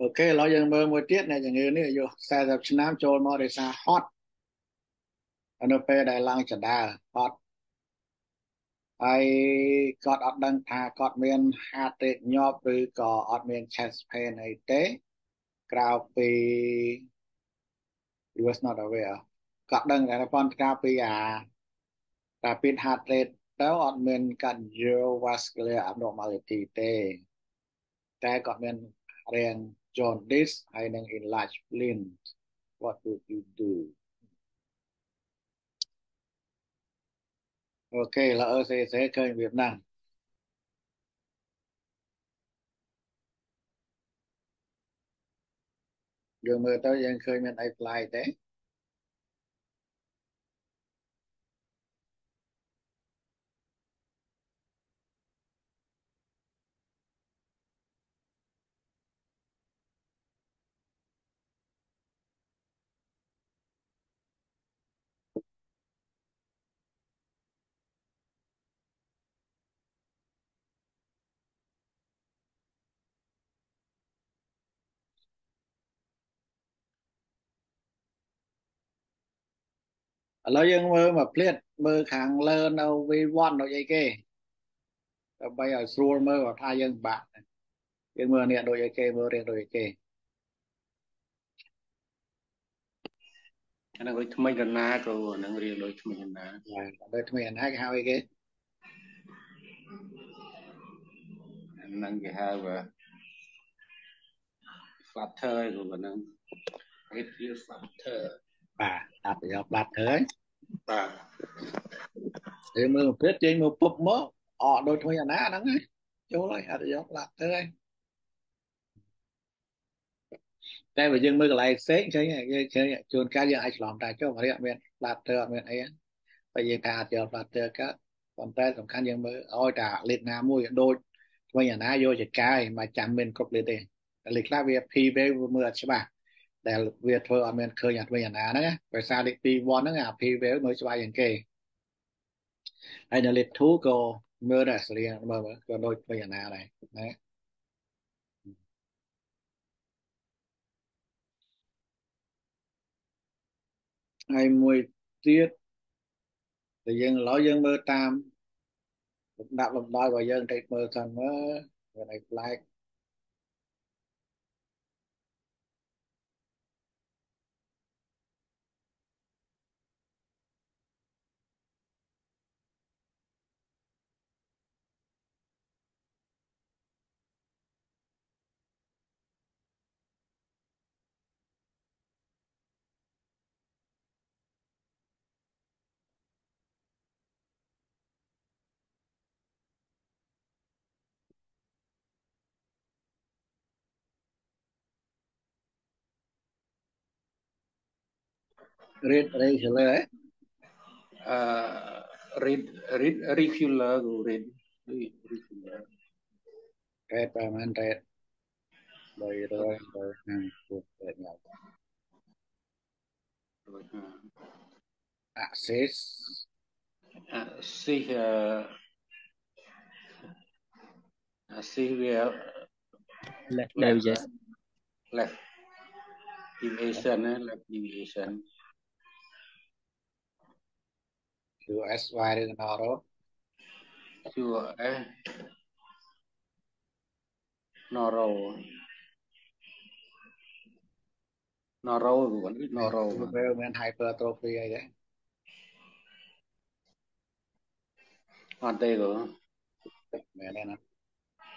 អូខេឥឡូវយើងមើលមួយទៀតអ្នកជំងឺនេះអាយុ40ឆ្នាំចូលមកដោយសារ hot នៅពេលដែលឡើងចដាល hot ហើយគាត់អត់ដឹងថាគាត់មាន heart rate ញាប់ឬក៏អត់មាន chest pain អីទេក្រៅពី he was not aware គាត់ដឹងតែប៉ុន្តែក្រៅពីអាតែពី heart rate ទៅអត់មាន cardiovascular abnormality ទេតែគាត់មានរាង jaundice ហើយនឹង enlarged spleen what would you do អូខេល្អអឺសេសេឃើញវាណាស់យើងមើលទៅយើងឃើញមានអីប្លែកទេ ឥឡូវយើងមើលមកភ្លាតមើលខាងលើនៅ V1 ដូចអីគេដើម្បីឲ្យស្រួលមើលថាយើងបាក់យើងមើលនេះដូចអីគេមើលរៀងដូចអីគេអានឹងដូចថ្មីកណាគ្រូអានឹងរៀងដូចថ្មីកណាដូចថ្មីកណាគេហៅអីគេអានឹងគេហៅ flutter គ្រូអានឹង it is flutter បាទអត្ថប្រយោគបាត់ទៅហើយបាទពេលមើលពិតចេញមកពុបមកអត់ដូចថ្មីអាណាហ្នឹងហើយចូលហើយអត្ថប្រយោគបាត់ទៅហើយតែបើយើងមើលកន្លែងផ្សេងឃើញយើងឃើញជួនកាលយើងអាចឆ្លងតែចុះរៀកមានបាត់ទៅអត់មានអីបើយើងថាអត់យកបាត់ទៅក៏ប៉ុន្តែសំខាន់យើងមើលឲ្យតែលេខណាមួយដូចថ្មីអាណាយកចកាយមកចាំមានគ្រប់លេខទេលេខខ្លះវា P វាមើលអត់ច្បាស់ ដែលវាធ្វើអត់មានឃើញអាថ្មីអាណាហ្នឹងដោយសារលេខ2 1ហ្នឹងអា P wave នៅច្បាស់ជាងគេហើយនៅលេខ2ក៏មើលដែរស្រៀងមើលក៏ដូចថ្មីអាណាដែរណាហើយមួយទៀតតែយើងឥឡូវយើងមើលតាមលំដាប់លំដោយរបស់យើងតិចមើលសិនមើលវាឯប្លែក Red regular eh uh, Red red regular read regular red paman red regular nah banyak akses sih sih ya left left left deviation left deviation កែប្រហែល read 300ទៅខាងពុះតែញ៉ាំ access access access វា left left deviation ណា left deviation QSY ឬ Noro QS Noro Noro គឺ Noro វាមាន hypertrophy អីទេអត់ទេគ្រូមែនទេណា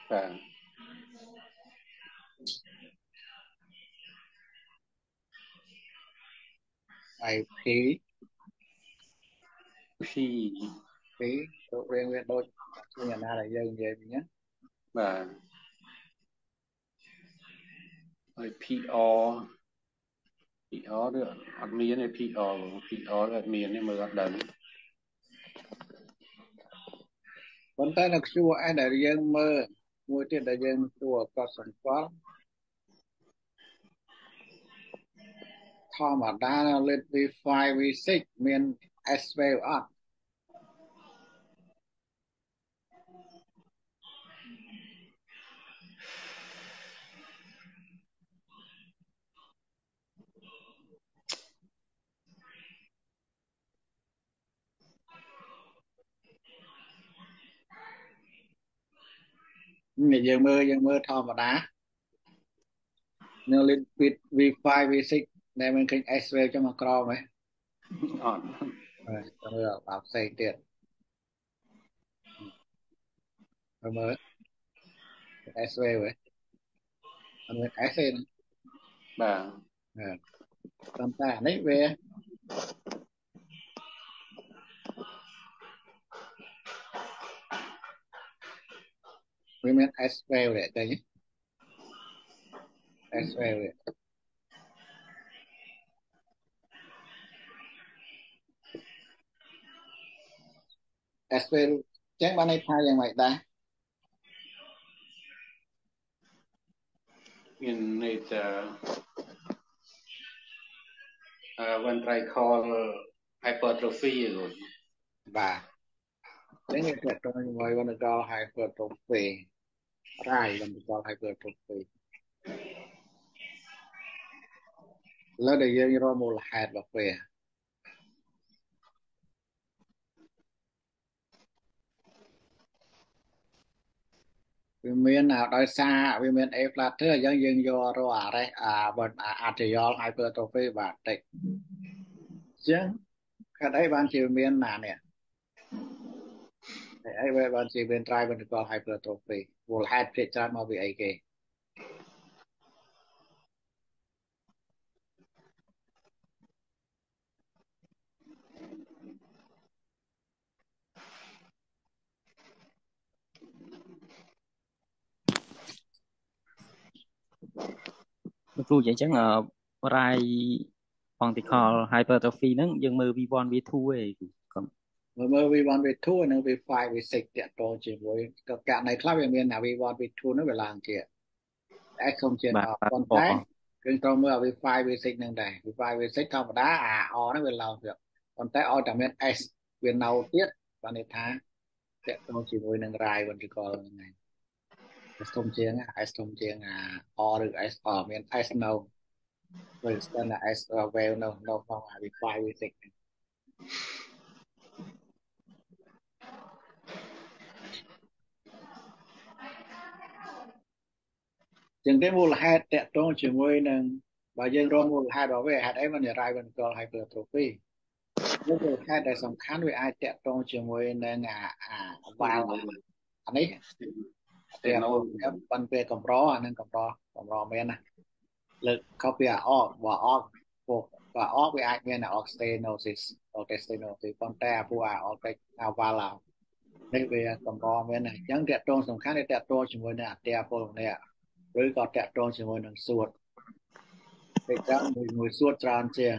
បាទ IP P P រូបរាងវាដូចជាអាណាដែលយើងនិយាយវិញណាបាទហើយ PR PR ឬអត់មានទេ PR PR អត់មានទេមើលអត់ដឹងប៉ុន្តែនៅ QS ដែលយើងមើលមួយទៀតដែលយើងគួរកត់សម្គាល់ធម្មតាលេខ V5 V6 មាន S wave អត់ យើងមើលយើងមើលធម្មតានៅលេខ bit V5 V6 ដែលមានឃើញ S wave ចឹងមកក្រមហ៎អត់ហើយមើលបាប់ផ្សេងទៀតមើល S wave ហ៎អត់មាន S ទេបាទតាមតានេះវា វាមាន S wave ទេតែ S wave ទេ S wave ចឹងបានន័យថាយ៉ាងម៉េចដែរមានន័យថា uh, when I call hypertrophy បាទចឹងគេតើតើម ក when I call hypertrophy រ៉ាយ when I call hypertrophy លើដែលយើងរកមូលហេតុរបស់វាវាមានដោយសារវាមាន A flutter អញ្ចឹងយើងយករក arrest អា atrial hypertrophy បាទតិចអញ្ចឹងខេត្តអីបានជាមានណានេះ អីបានជាមាន triventricular hypertrophy មូលហេតុភាគច្រើនមកពីអីគេលោកគ្រូនិយាយអញ្ចឹងរាយ functional hypertrophy ហ្នឹងយើងមើល V1 V2 ឯងគាត់ មើល V1 V2 និង V5 V6 តាក់ទងជាមួយក៏ករណីខ្លះវាមាន V1 V2 ហ្នឹងវាឡើងជា X ខ្ញុំជាប៉ុន្តែគឺត្រូវមើល V5 V6 ហ្នឹងដែរ V5 V6 ធម្មតាអា R ហ្នឹងវាឡើងទៀតប៉ុន្តែឲ្យតែមាន S វានៅទៀតបានន័យថាតាក់ទងជាមួយនឹង rai ventricle ហ្នឹងឯងធំជាង S ធំជាងអា R ឬ S អមាន S នៅដូចស្ទើរតែ S wave នៅនៅក្នុងអា V5 V6 ចឹងទេមូលហេតុតកតងជាមួយនឹងបើយើងរកមូលហេតុរបស់វាហេតុអីមិនរាយវិនកល hypertrophy នោះគឺហេតុដែលសំខាន់វាអាចតកតងជាមួយនឹងអាអាវ៉ាល់អានេះតែនៅបានពេលកម្រអានឹងកម្រកម្រមែនណាលើកខុសពីអាអកបើអកពួកបើអកវាអាចមានអក stenosis អក stenosis ប៉ុន្តែអាពួកអាអកអាវ៉ាល់នេះវាកម្រមែនណាអញ្ចឹងតកតងសំខាន់វាតកតងជាមួយនឹងអត្រាពលនេះ ឬក៏តកតងជាមួយនឹងសួតពេលចាំមួយមួយសួតច្រើនជាង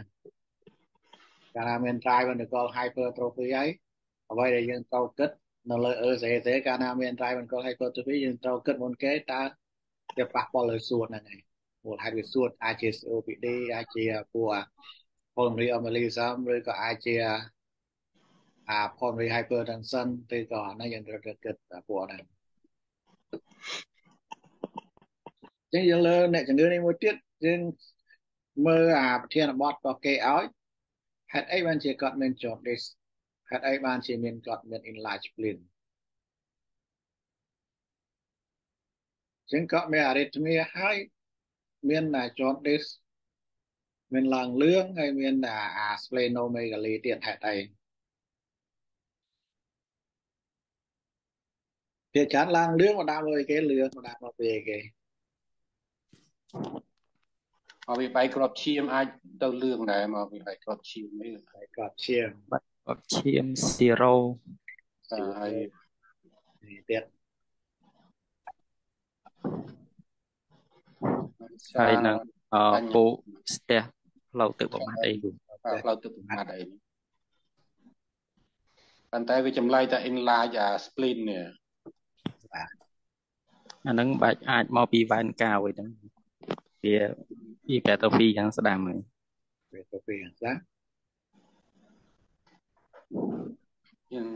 កាលណាមាន drive នៅកល hypertrophy ហើយអ្វីដែលយើងត្រូវគិតនៅលើអឺសេទេកាលណាមាន drive អង្គឲ្យគាត់ទៅវិញយើងត្រូវគិតមុនគេតើវាប៉ះពាល់លើសួតហ្នឹងឯងមូលហេតុវាសួតអាចជា COPD អាចជាពួក pulmonary embolism ឬក៏អាចជាអា pulmonary hypertension ឬក៏អាហ្នឹងយើងត្រូវគិតពួកហ្នឹង ចឹងយើងលើអ្នកជំងឺនេះមួយទៀតយើងមើលអាប្រធានបទរបស់គេឲ្យហេតុអីបានជាគាត់មាន jaundice ហេតុអីបានជាមានគាត់មាន enlarged spleen ចឹងគាត់មាន arrhythmia ហើយមាន jaundice មានឡើងលឿងហើយមានអា splenomegaly ទៀតហេតុអីភាគច្រើនឡើងលឿងមកដាក់មកគេលឿងមកដាក់មកពីគេ មកពីបែកក្របឈាមអាចទៅលឿងដែរមកពីបែកក្របឈាមនេះបែកក្របឈាមបាទក្របឈាម0ហើយទៀតហើយនឹងអពូស្ទះផ្លូវទឹកបំផាត់អីគឺផ្លូវទឹកបំផាត់អីប៉ុន្តែវាចម្លែកតែ enlarge អា spleen នេះបាទអាហ្នឹងបាច់អាចមកពីវ៉ែនកាវអីហ្នឹង វាពីកាតូពីយ៉ាងស្ដាំហើយកាតូពីយ៉ាងស្ដាំយ៉ាង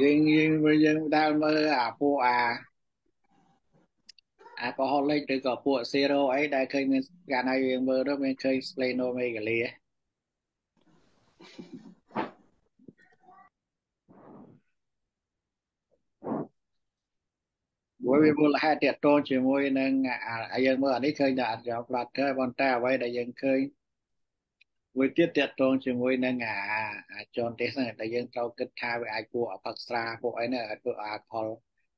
យើងយើងយើងដើរមើលអាពួកអា alcoholic ឬក៏ពួក zero អីដែលឃើញមានកាលណាយើងមើលទៅមានឃើញ splenomegaly មួយវាមូលហេតុតកតងជាមួយនឹងយើងមើលអានេះឃើញថាអត់យកផ្លាត់ទៅប៉ុន្តែអ្វីដែលយើងឃើញមួយទៀតតកតងជាមួយនឹងអាអាចនទេសហ្នឹងដែលយើងត្រូវគិតថាវាអាចពួកអផឹកស្រាពួកអីហ្នឹងអាចពួកអាផល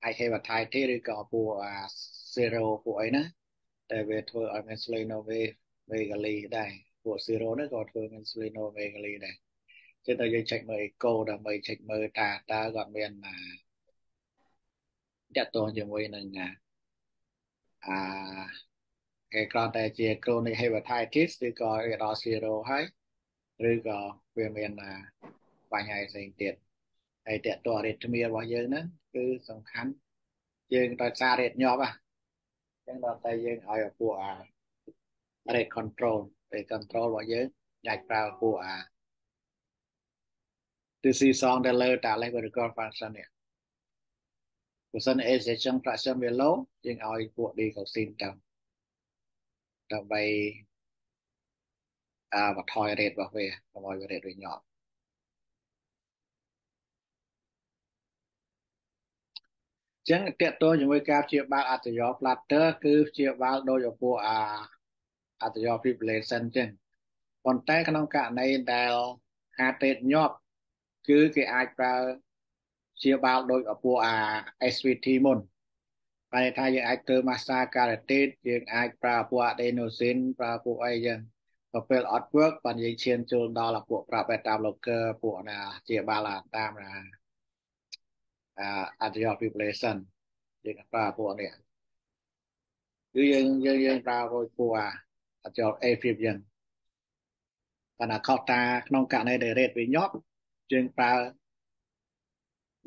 អាច hepatitis ឬក៏ពួកអា zero ពួកអីណាតែវាធ្វើឲ្យមាន splenomegaly ដែរ ពួក zero ហ្នឹងក៏ធ្វើមាន splenomegaly ដែរចឹងតែយើង check មើល echo ដើម្បី check មើលថាតើគាត់មានតាក់ទងជាមួយនឹងអាគេគ្រាន់តែជា chronic hepatitis ឬក៏ដល់ zero ហើយឬក៏វាមានបញ្ហាផ្សេងទៀតហើយតកតរេតមៀរបស់យើងហ្នឹងគឺសំខាន់យើងដោយសាររេតញាប់ហ่ะចឹងដល់តែយើងឲ្យពួកអា rate control rate control របស់យើងអាចប្រើពួកអា TC សងដែលលើតា level record function នេះបើសិន excitation fraction វា low យើងឲ្យពួក decaucin ទៅដើម្បីអាបន្ថយ rate របស់វាកុំឲ្យវា rate វាញាប់ចឹងតកតទៅជាមួយការព្យាបាលអត្តយោ flutter គឺព្យាបាលដោយពួកអា អត្តយោ fibrillation ចឹងប៉ុន្តែក្នុងករណីដែល heart rate ញាប់គឺគេអាចប្រើព្យាបាលដោយពួកអា SVT មុនបែរថាយើងអាចធ្វើ master carotid យើងអាចប្រើពួក adenosine ប្រើពួកអីចឹងទៅពេលអត់ work បានយើងឈានចូលដល់ពួកប្រើ beta blocker ពួកណាជាបាលតាមណាអា atrial fibrillation យើងប្រើពួកនេះគឺយើងយើងយើងប្រើពួកអា atrial AFib ចឹងប៉ុន្តែខុសតាក្នុងករណីដែល rate វាញាប់យើងប្រើ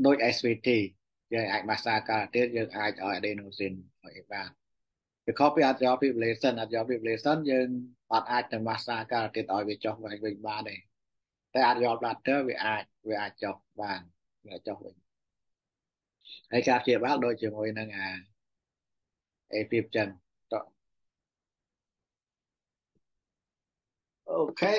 ដូច SVT យើងអាច massage ការទៀតយើងអាចឲ្យ adenosine ឲ្យបានវាខុសពី atrial fibrillation atrial fibrillation យើងអត់អាចទៅ massage ការទៀតឲ្យវាចុះវិញវិញបានទេតែ atrial bladder វាអាចវាអាចចុះបានវាចុះវិញហើយការព្យាបាលដូចជាមួយនឹងអា AFib ចឹង អូខេ